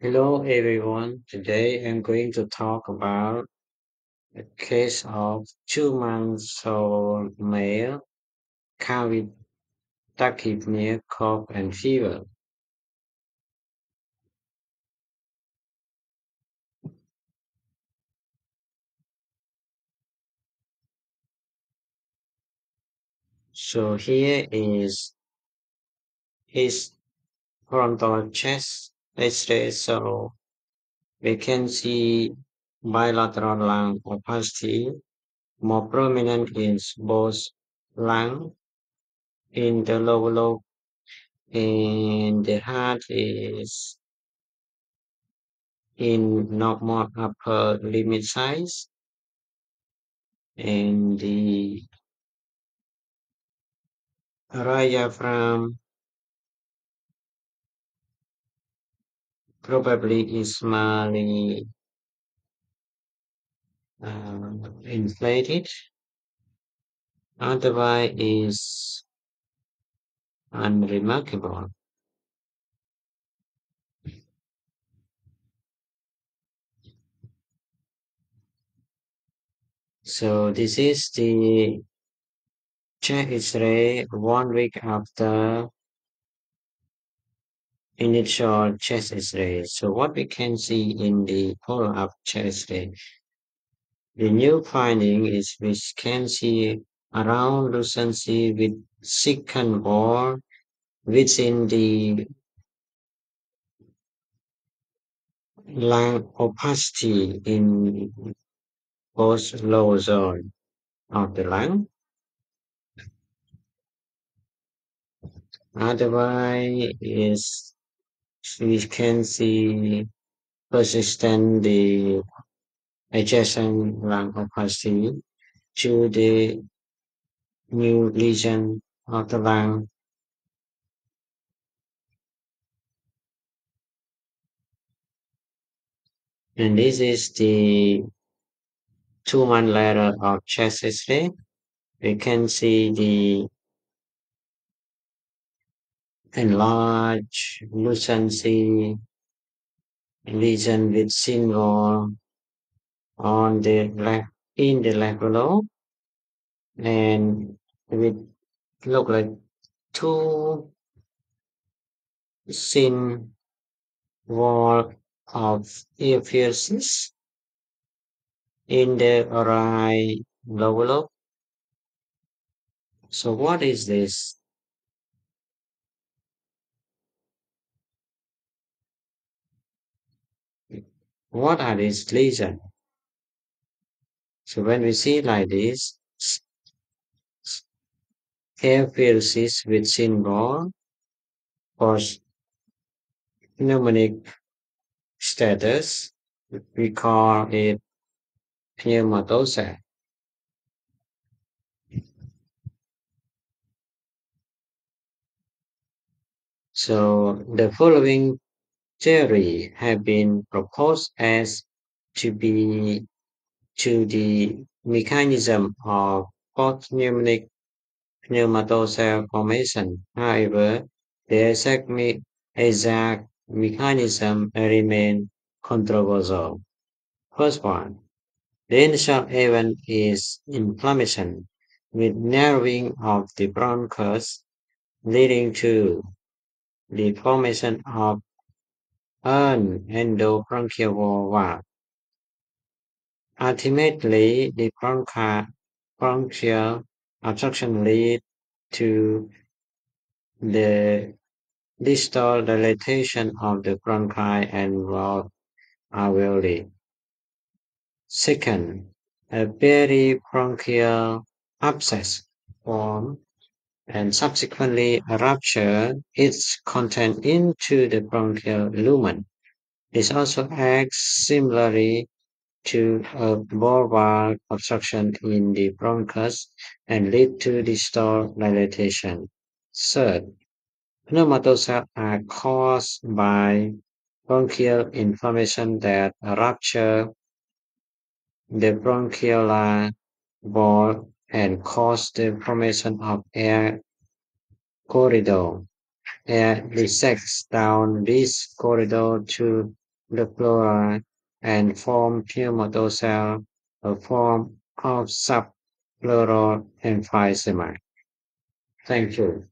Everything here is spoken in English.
Hello everyone. Today I'm going to talk about a case of two months old male with tachypnea, cough, and fever. So here is his frontal chest X-ray. So we can see bilateral lung opacity more prominent in both lung in the lower lobe and the heart is in normal upper limit size and the diaphragm probably is uh, inflated. Otherwise is unremarkable. So this is the chest X-ray one week after initial chest X-ray. So what we can see in the follow-up chest X-ray, the new finding is we can see around lucency with second wall within the lung opacity in both lower zone of the lung. Otherwise, is we can see persistent the adjacent lung opacity to the new lesion of the lung. And this is the two month later of chest X-ray. We can see the enlarged lucency lesion with symbol on the left in the left below and it look like two thin wall of epiphysis in the right lower lobe. So what is this? What are these lesions? So when we see like this, epiphysis with symbol or pneumonic status, we call it pneumatocele. So the following theory have been proposed as to be to the mechanism of post-pneumonic pneumatocele formation. However, the exact, exact mechanism remain controversial. First one, the initial event is inflammation with narrowing of the bronchus leading to the formation of an endobronchial valve. Ultimately, the bronchi- bronchial obstruction lead to the distal dilatation of the bronchi and valve alveoli. Second, a peribronchial abscess form and subsequently rupture its content into the bronchial lumen. This also acts similarly to a valve obstruction in the bronchus and lead to distal dilatation. Third, pneumatocele are caused by bronchial inflammation that rupture the bronchiolar wall and cause the formation of air corridor. Air resects down this corridor to the pleura and form pure cell, a form of subpleural emphysema. Thank you.